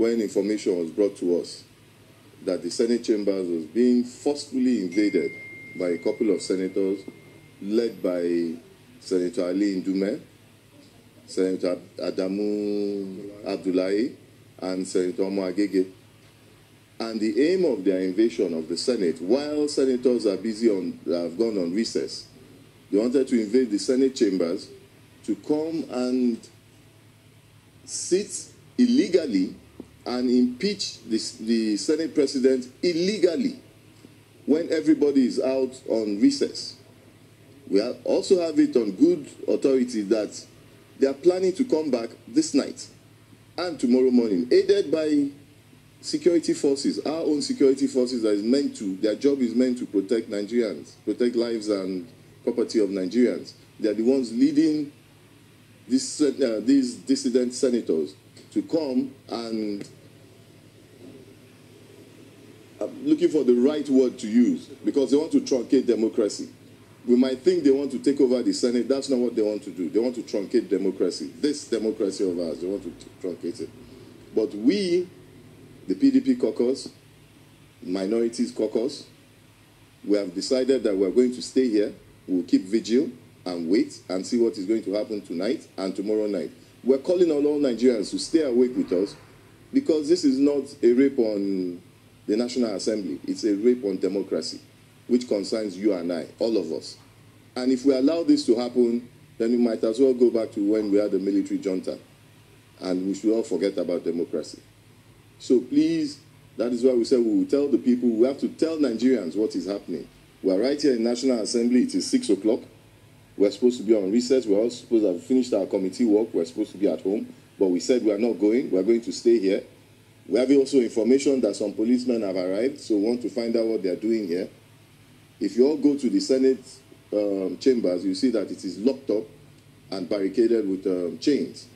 when information was brought to us that the Senate chambers was being forcefully invaded by a couple of senators led by Senator Ali Ndume, Senator Adamu Abdullahi, and Senator Omo Agege. And the aim of their invasion of the Senate, while senators are busy on, have gone on recess, they wanted to invade the Senate chambers to come and sit illegally and impeach the, the Senate president illegally when everybody is out on recess. We also have it on good authority that they are planning to come back this night and tomorrow morning, aided by security forces, our own security forces that is meant to, their job is meant to protect Nigerians, protect lives and property of Nigerians. They are the ones leading this, uh, these dissident senators to come and I'm looking for the right word to use because they want to truncate democracy. We might think they want to take over the Senate. That's not what they want to do. They want to truncate democracy. This democracy of ours, they want to truncate it. But we, the PDP caucus, minorities caucus, we have decided that we're going to stay here. We'll keep vigil and wait and see what is going to happen tonight and tomorrow night. We're calling on all Nigerians to stay awake with us because this is not a rape on the National Assembly. It's a rape on democracy, which concerns you and I, all of us. And if we allow this to happen, then we might as well go back to when we had the military junta. And we should all forget about democracy. So please, that is why we said we will tell the people, we have to tell Nigerians what is happening. We are right here in National Assembly, it is 6 o'clock. We're supposed to be on recess. We're all supposed to have finished our committee work. We're supposed to be at home. But we said we are not going. We're going to stay here. We have also information that some policemen have arrived, so we want to find out what they're doing here. If you all go to the Senate um, chambers, you see that it is locked up and barricaded with um, chains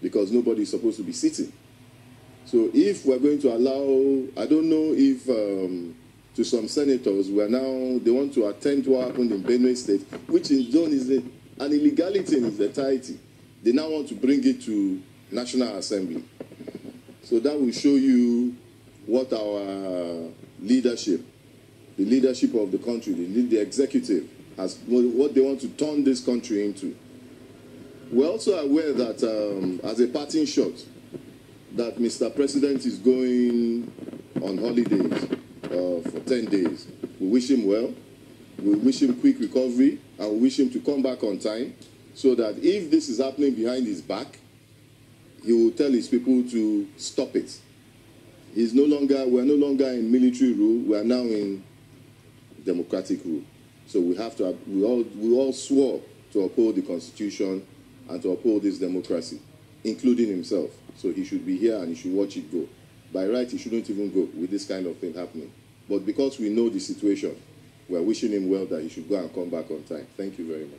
because nobody is supposed to be sitting. So if we're going to allow, I don't know if um, to some senators, we are now, they want to attend what happened in Benue State, which in zone is a, an illegality in its entirety. They now want to bring it to National Assembly. So that will show you what our leadership, the leadership of the country, the, the executive, has, what they want to turn this country into. We're also aware that, um, as a parting shot, that Mr. President is going on holidays uh, for 10 days. We wish him well. We wish him quick recovery and we wish him to come back on time so that if this is happening behind his back, he will tell his people to stop it. He's no longer, we're no longer in military rule, we are now in democratic rule. So we have to, we all, we all swore to uphold the constitution and to uphold this democracy, including himself. So he should be here and he should watch it go. By right, he shouldn't even go with this kind of thing happening. But because we know the situation, we're wishing him well that he should go and come back on time. Thank you very much.